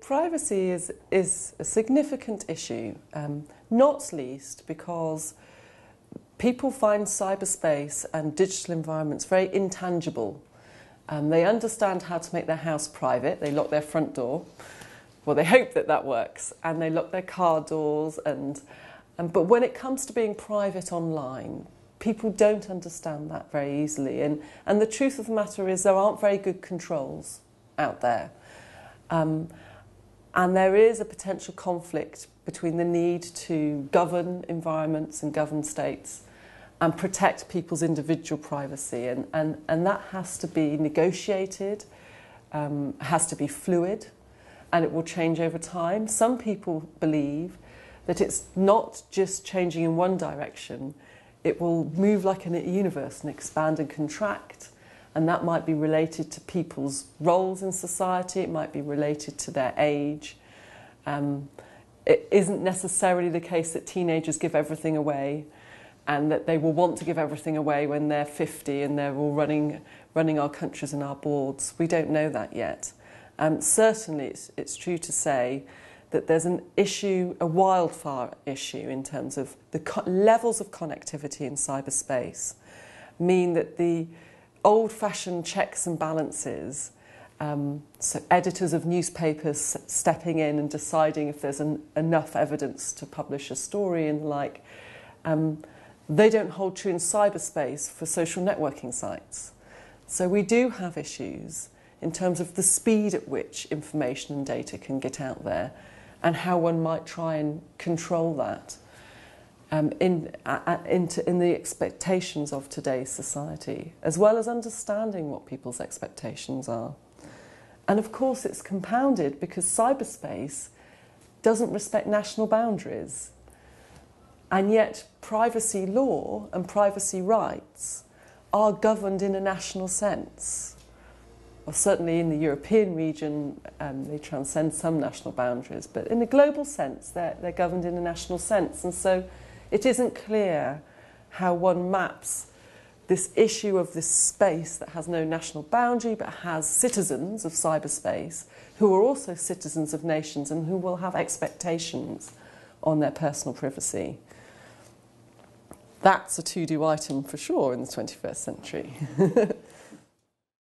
privacy is, is a significant issue, um, not least because people find cyberspace and digital environments very intangible. Um, they understand how to make their house private, they lock their front door. Well, they hope that that works, and they lock their car doors. And, and, but when it comes to being private online, people don't understand that very easily. And, and the truth of the matter is, there aren't very good controls out there. Um, and there is a potential conflict between the need to govern environments and govern states and protect people's individual privacy. And, and, and that has to be negotiated, um, has to be fluid, and it will change over time. Some people believe that it's not just changing in one direction, it will move like a universe and expand and contract. And that might be related to people's roles in society, it might be related to their age. Um, it isn't necessarily the case that teenagers give everything away and that they will want to give everything away when they're 50 and they're all running, running our countries and our boards. We don't know that yet. Um, certainly, it's, it's true to say that there's an issue, a wildfire issue in terms of the levels of connectivity in cyberspace mean that the old fashioned checks and balances, um, so editors of newspapers stepping in and deciding if there's an, enough evidence to publish a story and the like, um, they don't hold true in cyberspace for social networking sites. So we do have issues in terms of the speed at which information and data can get out there and how one might try and control that um, in, uh, in the expectations of today's society, as well as understanding what people's expectations are. And of course, it's compounded because cyberspace doesn't respect national boundaries. And yet, privacy law and privacy rights are governed in a national sense. Well, certainly in the European region, um, they transcend some national boundaries, but in a global sense, they're, they're governed in a national sense. And so it isn't clear how one maps this issue of this space that has no national boundary but has citizens of cyberspace who are also citizens of nations and who will have expectations on their personal privacy that's a to-do item for sure in the 21st century.